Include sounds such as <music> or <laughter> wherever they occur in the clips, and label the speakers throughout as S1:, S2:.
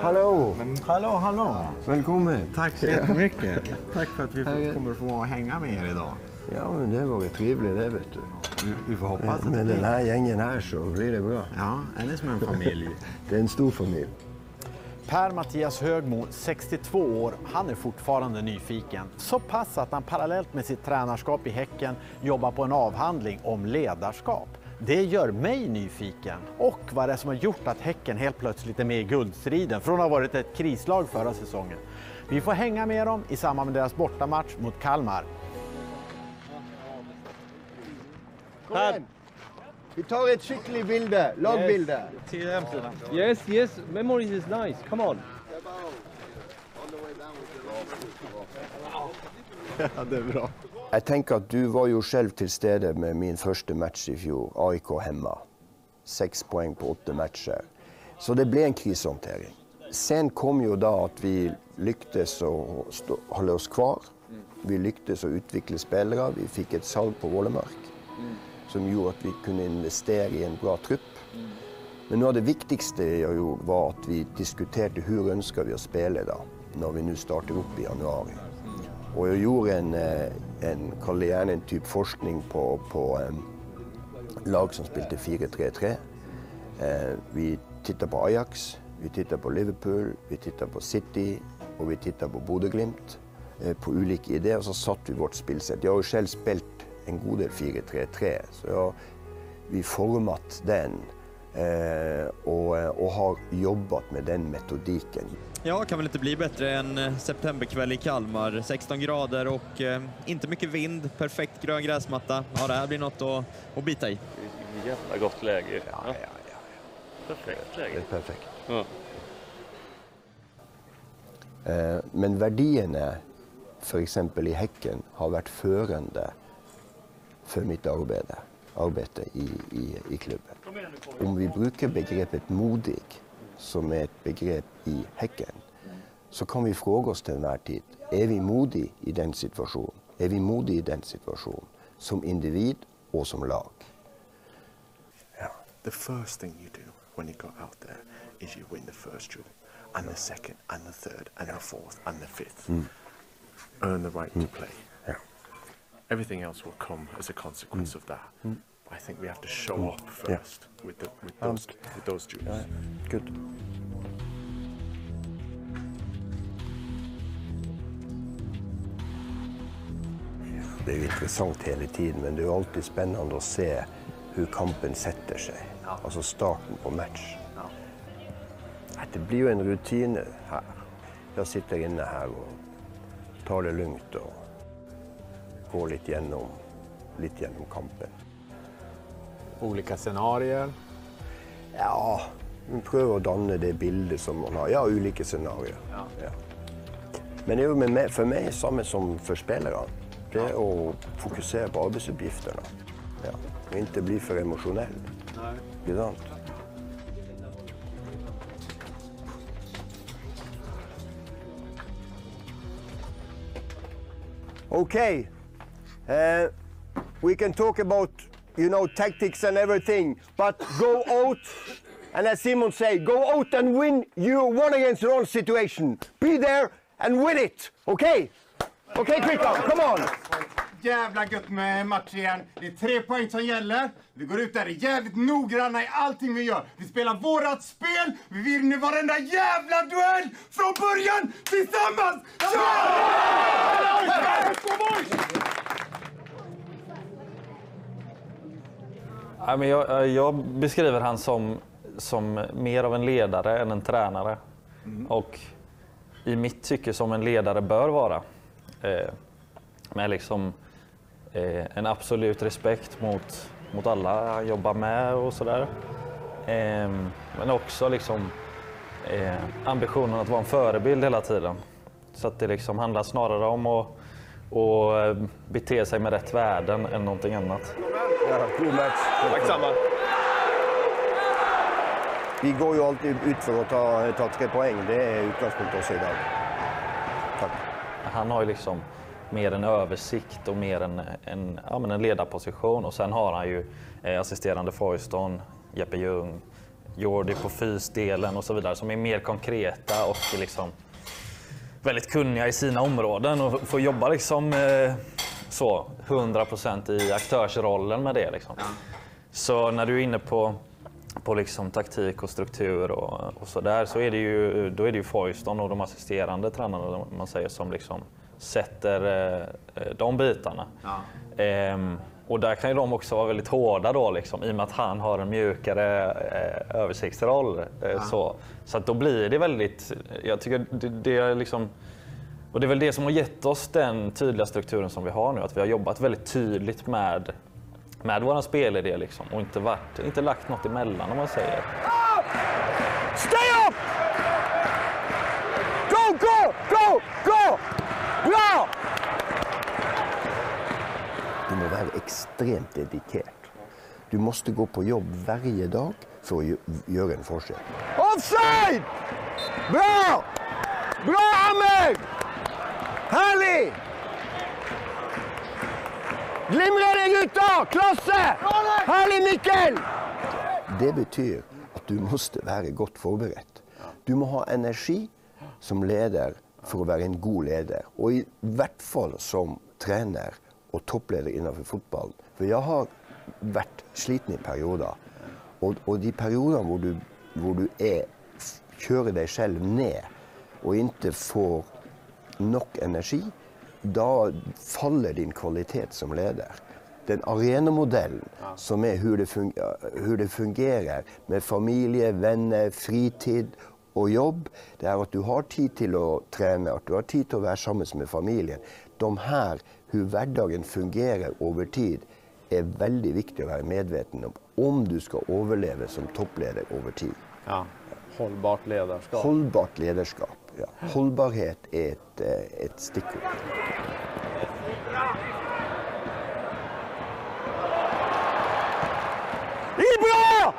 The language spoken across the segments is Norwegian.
S1: Hallå!
S2: Hallå, hallå!
S1: Välkommen!
S2: Tack så jättemycket. Tack för att vi kommer få hänga med er idag.
S1: Ja, men det var ju trevligt det vet du.
S2: Vi, vi får hoppas att
S1: Med
S2: det
S1: den här gängen här så blir det bra.
S2: Ja, är det som en familj? <laughs>
S1: Det är en stor familj.
S3: Per-Mattias Högmo, 62 år, han är fortfarande nyfiken. Så pass att han parallellt med sitt tränarskap i Häcken jobbar på en avhandling om ledarskap. Det gör mig nyfiken. Och vad det är som har gjort att Häcken helt plötsligt är med i guldstriden från att ha varit ett krislag förra säsongen. Vi får hänga med dem i samband med deras bortamatch mot Kalmar.
S1: Kom igen! Vi tar ett skickligt bilde, lagbilde.
S4: Till hemsidan. Yes, yes. Memories is nice. Come on. <laughs>
S3: Ja, det er bra.
S1: Jeg tenker at du var jo selv til stede med min første match i fjor, AIK hemma. Seks poeng på åtte matcher. Så det ble en krisehåndtering. Sen kom jo da at vi lyktes å holde oss kvar. Vi lyktes å utvikle spillere. Vi fikk et salg på Vålemark som gjorde at vi kunne investere i en bra trupp. Men noe av det viktigste jeg gjorde, var at vi diskuterte hvor ønsker vi å spille da, når vi nå starter opp i januar. Og jeg gjorde en, eh, en kall gjerne en type forskning på, på um, lag som spilte 4-3-3. Uh, vi titta på Ajax, vi titta på Liverpool, vi titta på City og vi titta på Bodø-Glimt. Uh, på ulike ideer, og så satt vi vårt spillsett. Jeg har jo selv spilt en god del 4-3-3, så jeg vi formet den. Eh, och, och har jobbat med den metodiken.
S5: Ja, kan väl inte bli bättre än eh, septemberkväll i Kalmar. 16 grader och eh, inte mycket vind, perfekt grön gräsmatta. Ja, det här blir något att, att bita i.
S6: Jävla gott läge.
S1: Ja, ja, ja.
S6: Perfekt
S1: Det
S6: läge.
S1: er perfekt.
S6: Ja.
S1: Eh, men verdiene f.eks. i Hekken har vært førende for mitt arbeid, arbeid i, i, i klubben. Om vi bruker begrepet modig, som er et begrep i Hekken, så kan vi fråge oss til enhver tid er vi modige i den situasjonen. Er vi modige i den situasjonen, som individ og som lag?
S7: The first thing you do when you go out there is you win the first duel, and the second, and the third, and the fourth, and the fifth. Earn the right to play. Everything else will come as a consequence of that. I think we have to show up
S1: Yeah.
S7: first with, the, with those with those duels.
S1: Good. Det er jo interessant hele tiden, men det er jo alltid spennende å se hvor kampen setter seg. Altså starten på match. Det blir jo en rutine her. Jeg sitter inne her og tar det lugnt og går litt gjennom, litt gjennom kampen.
S3: Ulike scenarier.
S1: Ja, vi prøver å danne det bildet som man har. Ja, ulike scenarioer. Ja. Men det er jo for meg samme som for spillerne. Det er å fokusere på arbeidsoppgiftene. Ja. Og ikke bli for emosjonell. Ikke sant? Okay. Uh, we can talk about, you know, tactics and everything, but go out, and as Simon say, go out and win your one against one situation. Be there and win it, okay? Okay, Kvittan, come on!
S8: Jävla gött med match igen. Det är tre poäng som gäller. Vi går ut där jävligt noggranna i allting vi gör. Vi spelar vårat spel. Vi vinner varenda jävla duell från början tillsammans.
S4: Ja, men jag, jag beskriver han som, som mer av en ledare än en tränare. Och i mitt tycke som en ledare bör vara. Eh, med liksom, eh, en absolut respekt mot, mot alla han jobbar med och sådär. Eh, men också liksom, eh, ambitionen att vara en förebild hela tiden. Så att det liksom handlar snarare om att och eh, bete sig med rätt värden än någonting annat.
S1: Ja, god match.
S6: Tack samma.
S1: Vi går jo alltid ut for å ta, ta tre poeng. Det er utgangspunktet også i dag. Takk.
S4: Han har ju liksom mer en översikt och mer en, en, ja, men en ledarposition. Och sen har han ju eh, assisterande Foyston, Jeppe Ljung, Jordi på fysdelen och så vidare som är mer konkreta och liksom väldigt kunniga i sina områden och får jobba liksom eh, så 100% i aktörsrollen med det. Liksom. Så när du är inne på, på liksom taktik och struktur och, och så där så är det ju, då är det ju Foyston och de assisterande tränarna man säger, som liksom sätter eh, de bitarna. Ehm, och där kan ju de också vara väldigt hårda då liksom, i och med att han har en mjukare eh, översiktsroll. Eh, så så att då blir det väldigt, jag tycker det, det är liksom och det är väl det som har gett oss den tydliga strukturen som vi har nu, att vi har jobbat väldigt tydligt med, med vår spelidé liksom, och inte, varit, inte lagt något emellan om man säger.
S9: Stay up! Go, go, go, go! Bra!
S1: Du må være ekstremt dedikert. Du måtte gå på jobb hver dag for å gjøre en forskjell.
S9: Offside! Bra! Bra, Ammer! Herlig! Glimrende, gutter! Klasse! Herlig, Mikkel!
S1: Det betyr at du måtte være godt forberedt. Du må ha energi som leder for å være en god leder. Og i hvert fall som trener og toppleder innenfor fotballen. For jeg har vært sliten i perioder. Og, og de periodene hvor du, hvor du er, kjører deg selv ned og ikke får nok energi, da faller din kvalitet som leder. Den arenamodellen som er hvordan det fungerer med familie, venner, fritid og jobb, det er at du har tid til å trene, at du har tid til å være sammen med familien. De her, hvordan hverdagen fungerer over tid, er veldig viktig å være medveten om om du skal overleve som toppleder over tid.
S3: Ja. Holdbart lederskap.
S1: Holdbart lederskap. Ja. Holdbarhet er et, eh, et stikkord.
S9: Det är bra!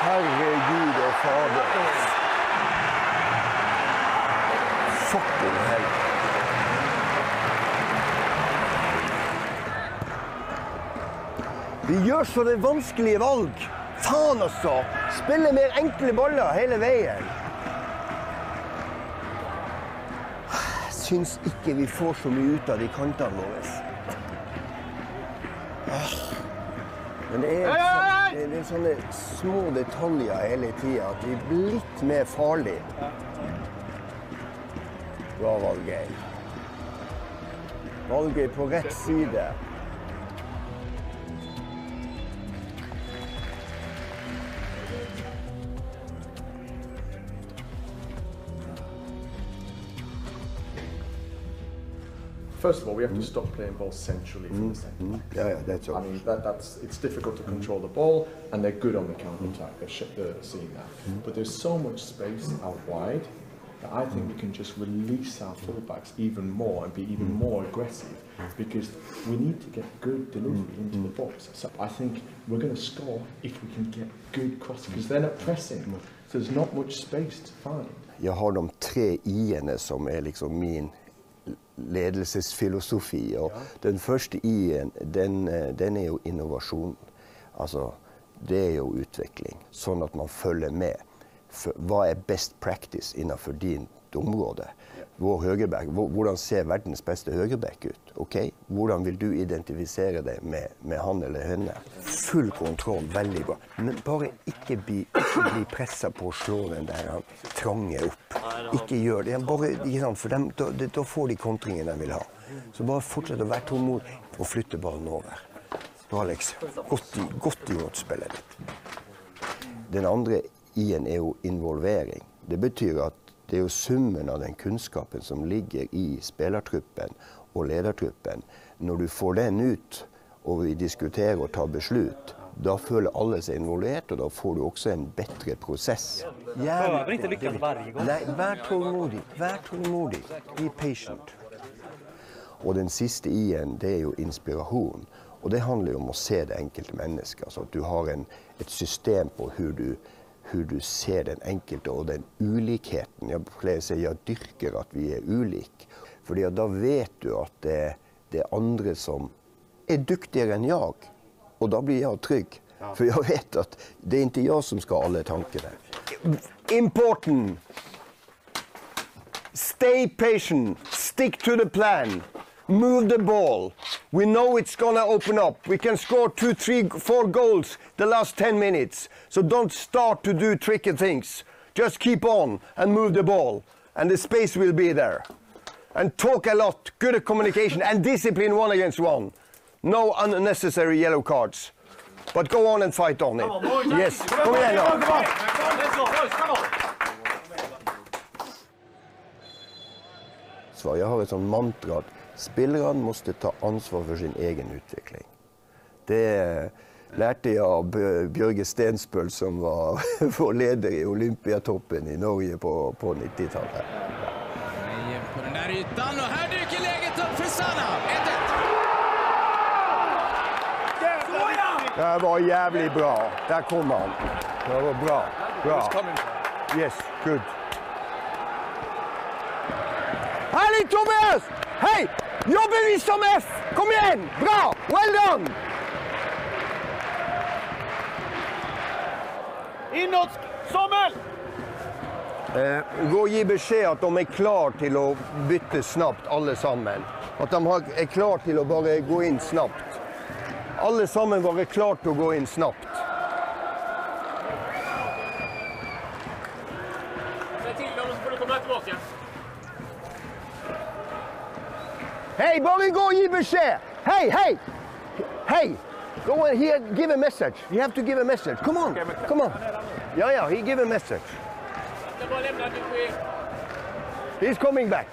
S1: Herregud og fader. Fucking hell.
S9: Vi gjør så det vanskelige valg. Faen også! Spille mer enkle baller hele veien. Jeg syns ikke vi får så mye ut av de kantene våre. Ah. Men det er, så, det er sånne små detaljer hele tida. At vi blir litt mer farlige. Bra, Valgeir. Valgeir på rett side.
S7: First of all, we have to stop playing ball centrally from the centre back.
S1: Yeah, yeah, that's
S7: I mean, that, that's it's difficult to control the ball, and they're good on the counter attack. They're, they're seeing that, mm-hmm. but there's so much space out wide I think we can just release our fullbacks even more and be even more aggressive because we need to get good delivery into the box. So I think we're going to score if we can get good crosses because they're not pressing, so there's not much space to find.
S1: Jeg har de tre i-ene som er liksom min ledelsesfilosofi. Og den første i-en, den, den er jo innovasjon. Altså, det er jo utvikling. Sånn at man følger med. Hva er best practice innenfor din område? Vår høyreback, hvordan ser verdens beste høyreback ut? Okay? Hvordan vil du identifisere deg med, med han eller henne? Full kontroll, veldig bra. Men bare ikke bli, ikke bli pressa på å slå den der han, trange opp. Ikke gjør det. Bare, for dem, da, da får de kontringen de vil ha. Så bare fortsett å være tålmodig og flytte ballen over. Alex. Godt, godt gjort spillet ditt. Den andre i-en er jo involvering. Det betyr at det er jo summen av den kunnskapen som ligger i spillertruppen og ledertruppen. Når du får den ut, og vi diskuterer og tar beslut, da føler alle seg involvert, og da får du også en bedre prosess.
S10: Gång.
S1: Nei, vær tålmodig. Vær tålmodig. Be patient. Og den siste i-en, det er jo inspirasjon. Og det handler jo om å se det enkelte mennesket. Altså at du har en, et system på hvordan du, hvor du ser den enkelte og den ulikheten. Jeg pleier å si jeg dyrker at vi er ulike. Fordi da vet du at det, det er andre som er dyktigere enn jeg. Og da blir jeg trygg. For jeg vet at det er ikke jeg som skal ha alle tankene. Important! Stay patient. Stick to the plan. Move the ball. We know it's gonna open up. We can score two, three, four goals the last 10 minutes. So don't start to do tricky things. Just keep on and move the ball. And the space will be there. And talk a lot. Good communication and discipline one against one. No unnecessary yellow cards. But go on and fight on it. Yes. Kom igjen, nå. Så jeg har et sånt mantra at spillerne måtte ta ansvar for sin egen utvikling. Det lærte jeg av Bjørge Stensbøl, som var <laughs> vår leder i Olympiatoppen i Norge på, på 90-tallet.
S11: På den der ytan og her dyker leget opp for Sanna. 1-1.
S1: Det var jævlig bra. Der kom han. Det var bra. Bra. Yes, good. Herlig, Tobias! Hei! Jobber vi som F! Kom igjen! Bra! Well done!
S12: Inåt, Samuel!
S1: Eh, gå og gi beskjed at de er klar til å bytte snapt, alle sammen. At de er klar til å bare gå inn snapt. Alle sammen bare klar til å gå inn snapt. Bare gå og gi beskjed! Hei, hei! Hei! Go and here, give a message. You have to give a message. Come on, come on. Yeah, yeah, he give a message.
S12: Jag bara lämnar besked.
S1: He's coming back.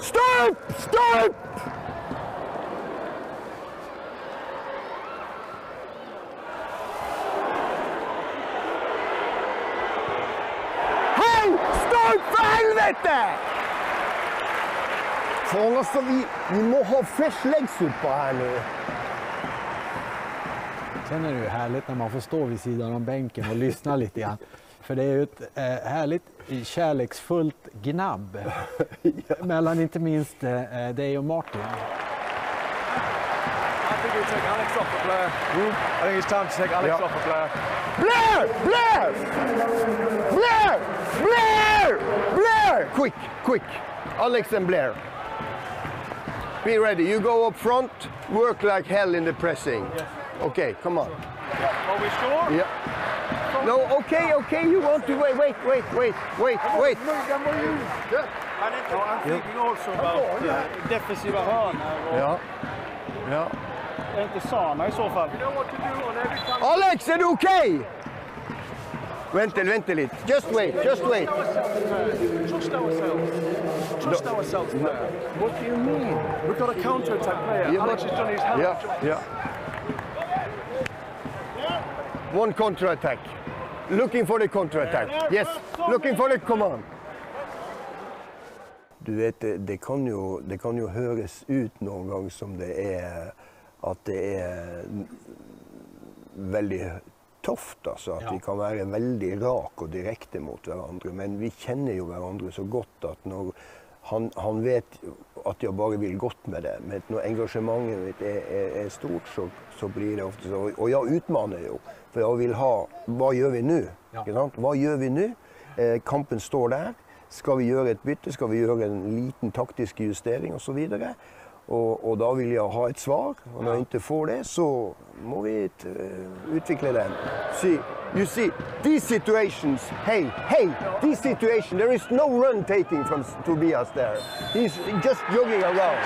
S1: Stop! Stop! Helvete! Faen, altså, vi, vi må ha fresh legs utpå her nå.
S3: Sen du härligt när man får stå vid sidan om bänken och lyssna lite grann. För det är ju ett eh, härligt kärleksfullt gnabb <laughs> mellan inte minst eh, dig och Martin.
S13: I think he'll take Alex off the player. I think it's time to take Alex
S1: Yeah.
S13: off the player.
S1: Blair! Blair! Blair! Blair! Blair! Quick, quick. Alex and Blair. Be ready. You go up front. Work like hell in the pressing. Okay, come on.
S13: Are we sure?
S1: Yeah. No, okay, okay. You want to wait, wait, wait, wait, wait, wait.
S13: I'm thinking also about uh, defensiva hörnor och
S1: Ja. Ja.
S13: är inte Sana i så fall. You know what to do on every time.
S1: Alex, är du okej? Vänta, vänta lite. Just wait, just wait.
S13: Trust ourselves. Trust ourselves, player.
S1: What do you mean?
S13: We've got a counter-attack player.
S1: Yeah,
S13: Alex
S1: but-
S13: has done his hand.
S1: Yeah, yeah. One counter-attack. Looking for the counter-attack. Yes, looking for the command. Du vet, det, det, kan jo, det kan jo høres ut noen gang som det er at det er veldig tøft, altså. At vi kan være veldig rak og direkte mot hverandre. Men vi kjenner jo hverandre så godt at når han, han vet at jeg bare vil godt med det. Men når engasjementet mitt er, er, er stort, så, så blir det ofte så. Og jeg utmanner jo. For jeg vil ha Hva gjør vi nå? Sant? Hva gjør vi nå? Eh, kampen står der. Skal vi gjøre et bytte? Skal vi gjøre en liten taktisk justering osv.? Og, og da vil jeg ha et svar. Og når jeg ikke får det, så må vi eh, utvikle den. See, you see, these situations, hey, hey, these situations, there is no run taking from Tobias there. He's just jogging around.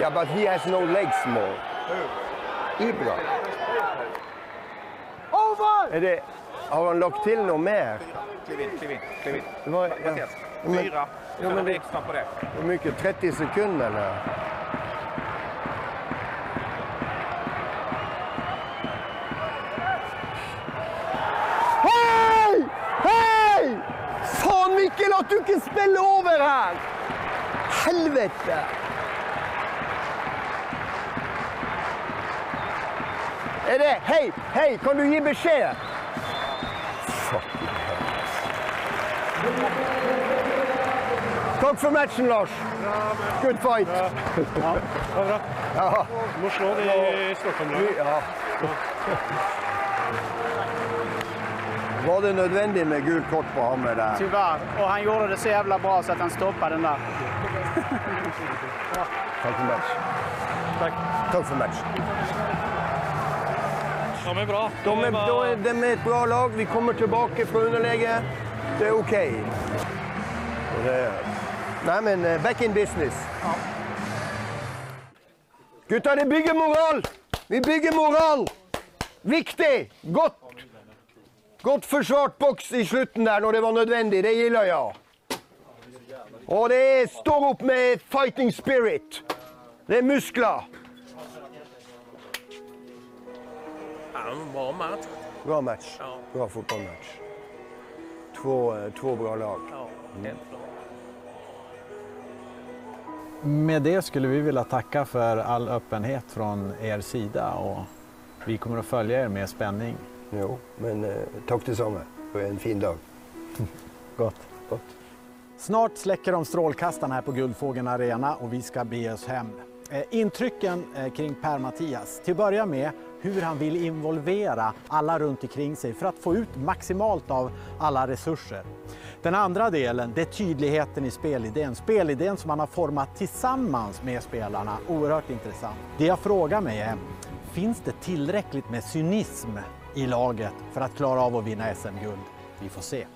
S1: Yeah, but he has no legs more. Ibra.
S13: Over!
S1: Er det, har han lagt til noe mer?
S13: Kliv inn, kliv inn. kliv in. Fyra.
S1: Ja, men det-
S13: extra på det?
S1: Hvor mye? 30 sekunder? Eller? Hei! Hei! Faen, Mikkel at du ikke spiller over her! Helvete! Er det Hei, hei, kan du gi beskjed? Takk for matchen, Lars. Good fight.
S14: Ja, det var bra.
S1: Ja.
S14: Du må slå de i Stockholm-laget.
S1: Ja. Var det nødvendig med gult kort på Hammer der?
S13: Tyvärr. Og han gjorde det så jævla bra så at han stoppa den der.
S1: Takk for match.
S14: Takk.
S1: Takk for match.
S4: De er bra.
S1: De er, er, de er et bra lag. Vi kommer tilbake fra underlege. Det er OK. Og det er- Nei, men eh, back in business. Gutter, det bygger moral! Vi bygger moral! Viktig! Godt, godt forsvart boks i slutten der når det var nødvendig. Det gilder jeg. Og det står opp med fighting spirit. Det er muskler.
S15: Bra match.
S1: Bra match. Bra fotballmatch. Två, eh, två bra lag.
S3: Med det skulle vi vilja tacka för all öppenhet från er sida och vi kommer att följa er med spänning.
S1: Jo, men eh, takk det. For en fin dag. <laughs>
S3: Gott.
S1: Gott.
S3: Snart släcker de strålkastarna här på Guldfågeln Arena och vi ska be oss hem. Eh, Intrycken eh, kring Per-Mattias. Till att börja med hur han vill involvera alla runt omkring sig för att få ut maximalt av alla resurser. Den andra delen, det är tydligheten i spelidén. Spelidén som man har format tillsammans med spelarna. Oerhört intressant. Det jag frågar mig är, finns det tillräckligt med cynism i laget för att klara av att vinna SM-guld? Vi får se.